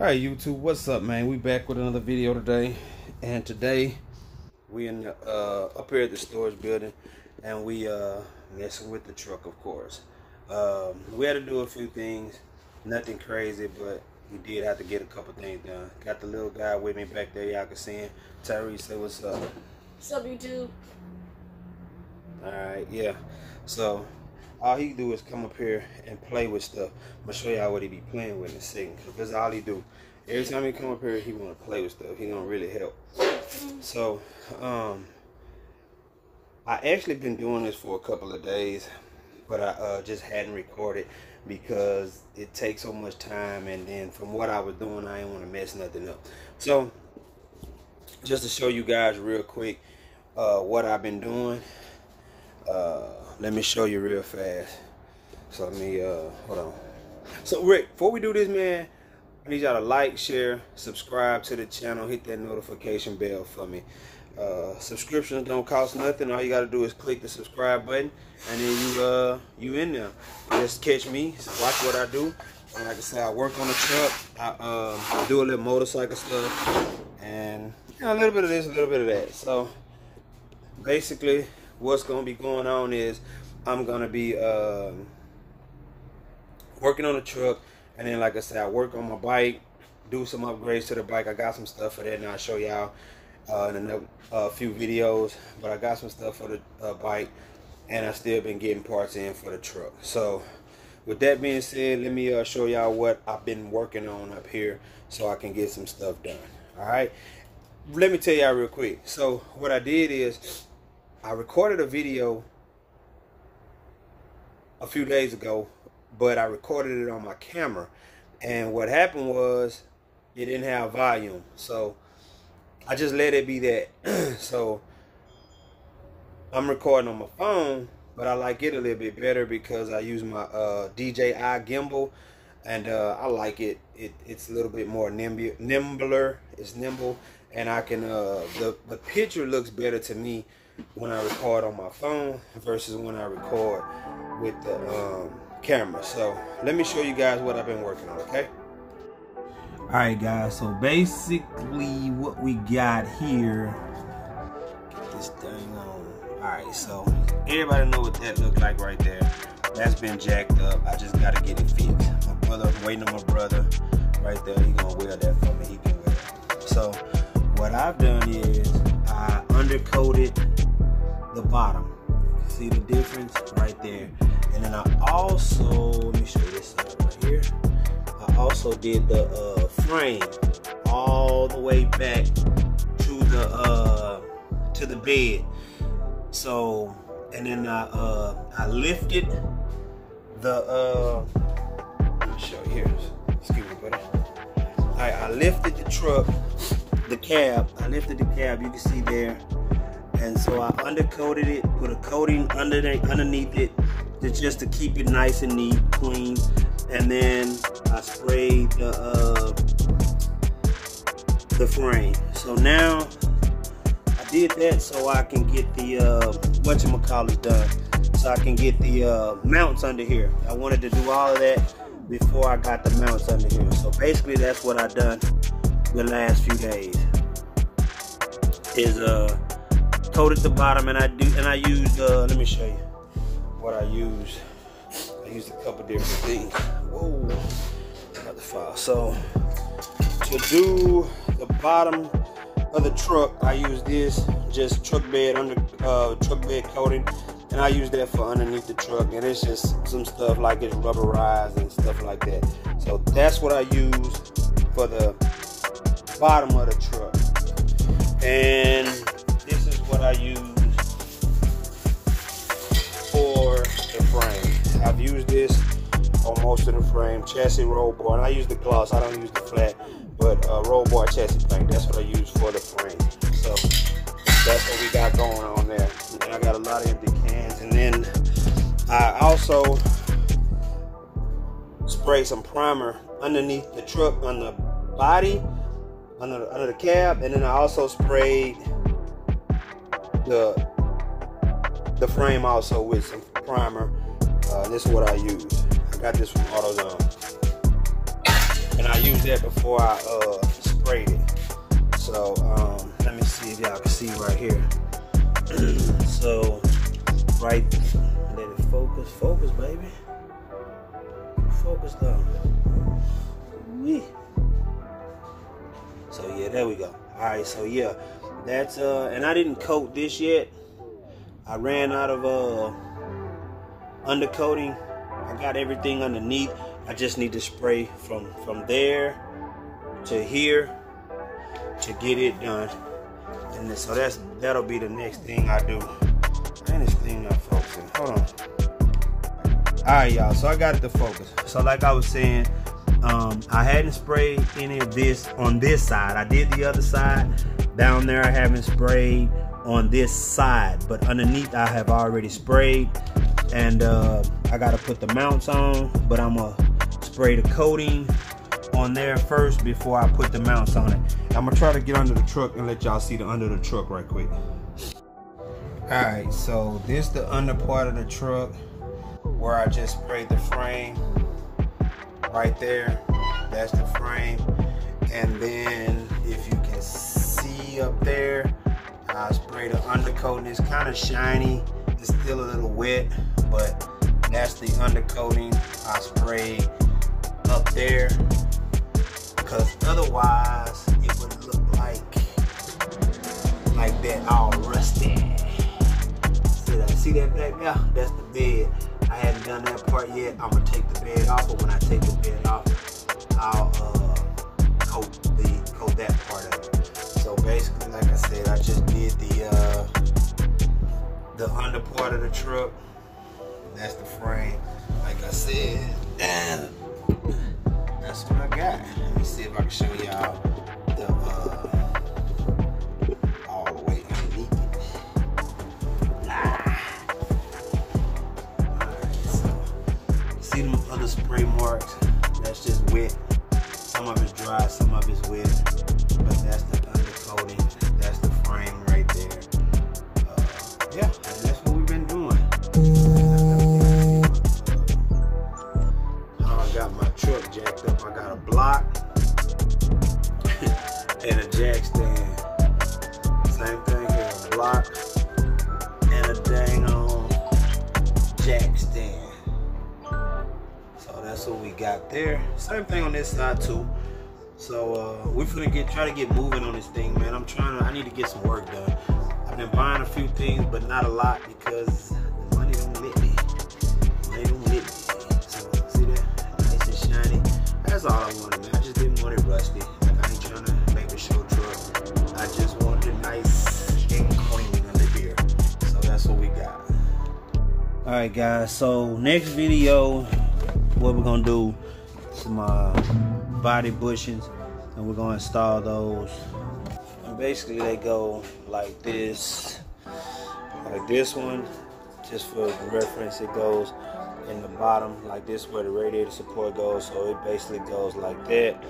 Alright YouTube, what's up man? We back with another video today. And today we in the, uh, up here at the storage building and we uh messing with the truck of course. Um, we had to do a few things, nothing crazy, but we did have to get a couple things done. Got the little guy with me back there, y'all can see him. Tyrese say what's up. What's up YouTube? Alright, yeah. So all he do is come up here and play with stuff. I'm gonna show y'all what he be playing with in a second, cause that's all he do. Every time he come up here, he wanna play with stuff. He don't really help. So, um, I actually been doing this for a couple of days, but I uh, just hadn't recorded because it takes so much time, and then from what I was doing, I didn't want to mess nothing up. So, just to show you guys real quick uh, what I've been doing. Uh, let me show you real fast. So let me uh hold on. So Rick, before we do this, man, I need y'all to like, share, subscribe to the channel, hit that notification bell for me. Uh, subscriptions don't cost nothing. All you gotta do is click the subscribe button, and then you uh you in there. Just catch me, watch what I do. And like I said, I work on the truck. I uh, do a little motorcycle stuff, and you know, a little bit of this, a little bit of that. So basically, what's gonna be going on is I'm gonna be uh, working on the truck, and then like I said, I work on my bike, do some upgrades to the bike. I got some stuff for that, and I'll show y'all uh, in a uh, few videos. But I got some stuff for the uh, bike, and I still been getting parts in for the truck. So with that being said, let me uh, show y'all what I've been working on up here, so I can get some stuff done. All right. Let me tell y'all real quick. So what I did is I recorded a video a few days ago, but I recorded it on my camera. And what happened was it didn't have volume. So I just let it be that. so I'm recording on my phone, but I like it a little bit better because I use my uh, DJI gimbal and uh, I like it. it. It's a little bit more nimble, nimbler. It's nimble, and I can. Uh, the the picture looks better to me when I record on my phone versus when I record with the um, camera. So let me show you guys what I've been working on. Okay. All right, guys. So basically, what we got here. Get this thing on. All right. So everybody know what that looked like right there. That's been jacked up. I just gotta get it fixed. My brother, waiting on my brother right there. He gonna wear that for me. He can wear it. So what I've done is I undercoated the bottom. See the difference right there. And then I also let me show you this side right here. I also did the uh, frame all the way back to the uh, to the bed. So and then I uh, I lifted the uh let me show you here. Excuse me, buddy. Alright, I lifted the truck, the cab. I lifted the cab, you can see there. And so I undercoated it, put a coating under underneath it to just to keep it nice and neat, clean. And then I sprayed the uh the frame. So now I did that so I can get the uh whatchamacallit done so I can get the uh, mounts under here. I wanted to do all of that before I got the mounts under here. So basically that's what I done the last few days. Is uh coated the bottom and I do and I used uh let me show you what I used. I used a couple different things. Whoa, the file. So to do the bottom of the truck, I use this just truck bed under uh, truck bed coating and I use that for underneath the truck and it's just some stuff like it's rubberized and stuff like that so that's what I use for the bottom of the truck and frame chassis roll bar and I use the gloss I don't use the flat but uh, roll bar chassis paint that's what I use for the frame so that's what we got going on there and I got a lot of empty cans. And then I also spray some primer underneath the truck on the body, under, under the cab, and then I also sprayed the the frame also with some primer. Uh, this is what I use. Got this from AutoZone. and I used that before I uh, sprayed it. So um, let me see if y'all can see right here. so right, let it focus, focus, baby. Focus though. Wee. So yeah, there we go. All right, so yeah, that's uh, and I didn't coat this yet. I ran out of uh undercoating. I got everything underneath. I just need to spray from from there to here to get it done. And so that's that'll be the next thing I do. And this thing not focusing. Hold on. Alright y'all, so I got to focus. So like I was saying, um, I hadn't sprayed any of this on this side. I did the other side. Down there I haven't sprayed on this side, but underneath I have already sprayed. And uh, I gotta put the mounts on, but I'm gonna spray the coating on there first before I put the mounts on it. I'm gonna try to get under the truck and let y'all see the under the truck right quick. All right, so this the under part of the truck where I just sprayed the frame right there. That's the frame. And then if you can see up there, I sprayed the undercoating. It's kind of shiny. It's still a little wet, but that's the undercoating I sprayed up there because otherwise it would look like like that all rusty. See that? See that back there? That's the bed. I haven't done that part yet. I'm gonna take the bed off, but when I take the bed off, I'll uh, coat the coat that part of it. So basically, like I said, I just did the uh, the under part of the truck. That's the frame. Like I said, and that's what I got. Let me see if I can show y'all the uh, all the way underneath it. Ah. Alright, so see them other spray marks? That's just wet. Some of it's dry, some of it's wet. But that's the undercoating. That's the frame block and a jack stand. Same thing here, a block and a dang on jack stand. So that's what we got there. Same thing on this side too. So uh, we're gonna get try to get moving on this thing, man. I'm trying to. I need to get some work done. I've been buying a few things, but not a lot because That's all I wanted, man. I just didn't want it rusty. Like I ain't trying to make a show truck. I just wanted it nice and clean under here. So that's what we got. All right, guys. So next video, what we're gonna do? Some uh, body bushings, and we're gonna install those. And basically, they go like this, like this one. Just for reference, it goes in the bottom like this, where the radiator support goes. So it basically goes like that,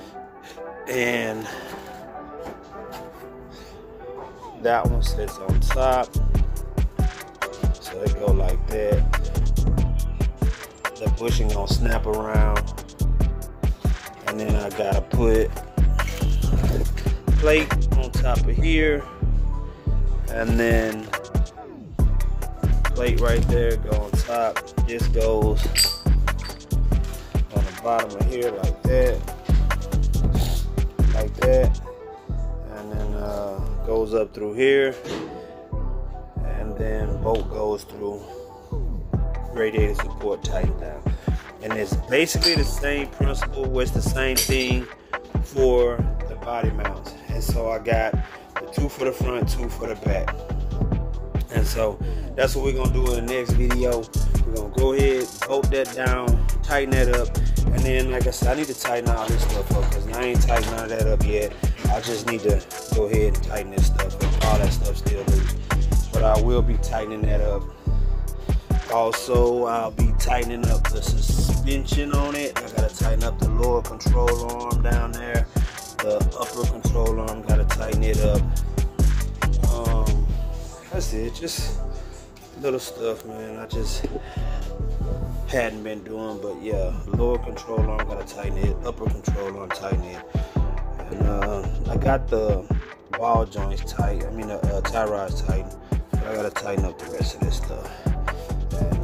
and that one sits on top. So it go like that. The bushing gonna snap around. And then I gotta put plate on top of here. And then plate right there go on top. This goes on the bottom of here like that. Like that. And then uh, goes up through here. And then bolt goes through radiator support tighten down. And it's basically the same principle, it's the same thing for the body mounts. And so I got the two for the front, two for the back. And so that's what we're gonna do in the next video. We're gonna go ahead, bolt that down, tighten that up, and then like I said, I need to tighten all this stuff up because I ain't tightened none of that up yet. I just need to go ahead and tighten this stuff up. All that stuff still loose. But I will be tightening that up. Also, I'll be tightening up the suspension on it. I gotta tighten up the lower control arm down there. The upper control arm, gotta tighten it up. That's it. Just little stuff, man. I just hadn't been doing. But yeah, lower control arm gotta tighten it, upper control arm tighten it. And uh, I got the ball joints tight. I mean the uh, tie rods tight. But I gotta tighten up the rest of this stuff. And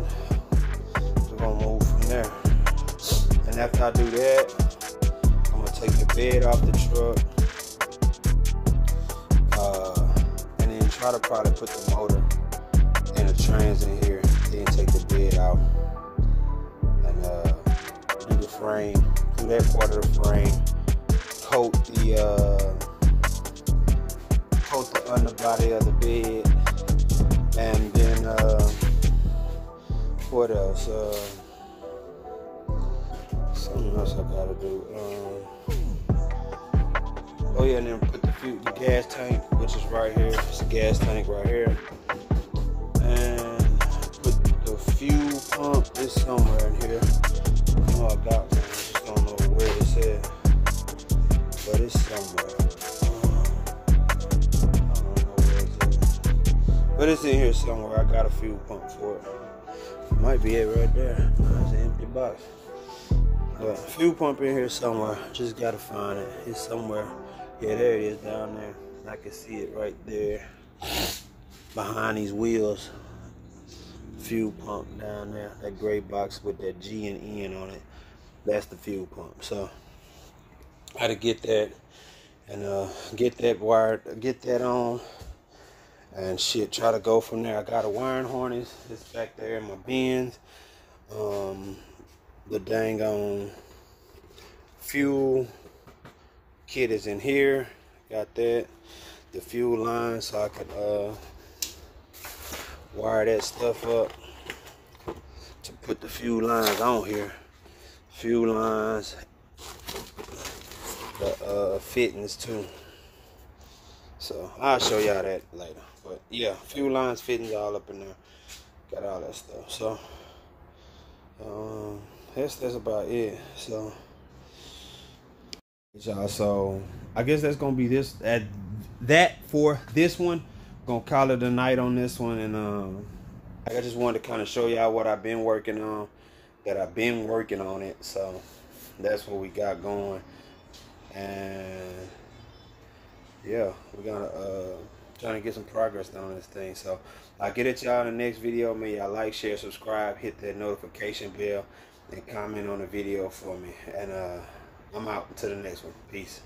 we're gonna move from there. And after I do that, I'm gonna take the bed off the truck. Try to probably put the motor and the trans in here. Then take the bed out and uh, do the frame, do that part of the frame, coat the uh, coat the underbody of the bed, and then uh, what else? Uh, something else I gotta do. Um, oh yeah, and then put the fuel, the gas tank, which is right here. It's a gas tank right here, and put the fuel pump is somewhere in here. I know I got one, I just don't know where it's at, but it's somewhere. Um, I don't know where it's at. But it's in here somewhere. I got a fuel pump for it. Might be it right there. It's an empty box. But fuel pump in here somewhere. Just gotta find it. It's somewhere. Yeah, there it is down there. I can see it right there. Behind these wheels. Fuel pump down there. That gray box with that G and N on it. That's the fuel pump. So I had to get that and uh, get that wired, get that on, and shit. Try to go from there. I got a wiring harness. It's back there in my bins. Um, the dang on fuel kit is in here. Got that. The fuel line so I can uh, wire that stuff up to put the fuel lines on here. Fuel lines, the uh, fittings too. So I'll show y'all that later. But yeah, fuel lines, fittings all up in there. Got all that stuff. So um, that's that's about it. So y'all, so I guess that's gonna be this at that for this one. Gonna call it a night on this one, and um, I just wanted to kind of show y'all what I've been working on. That I've been working on it, so that's what we got going, and yeah, we're gonna uh trying to get some progress done on this thing. So I'll get at y'all in the next video. May y'all like, share, subscribe, hit that notification bell, and comment on the video for me. And uh I'm out to the next one. Peace.